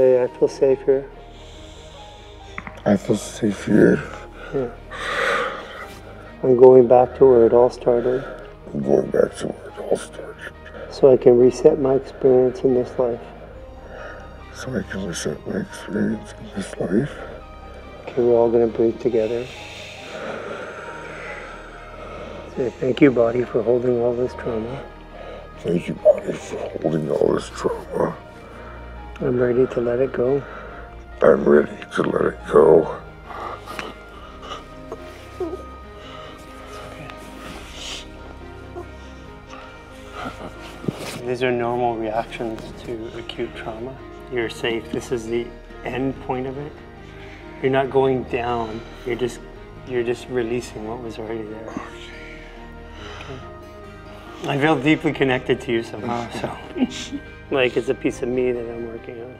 Say, I feel safe here. I feel safe here. Yeah. I'm going back to where it all started I'm going back to where it all started. so I can reset my experience in this life. So I can reset my experience in this life. Okay, we're all going to breathe together. Say, thank you, body, for holding all this trauma. Thank you, body, for holding all this trauma. I'm ready to let it go. I'm ready to let it go. These are normal reactions to acute trauma. You're safe. This is the end point of it. You're not going down. You're just you're just releasing what was already there. Oh, okay. I feel deeply connected to you somehow. So, like it's a piece of me that I'm working on.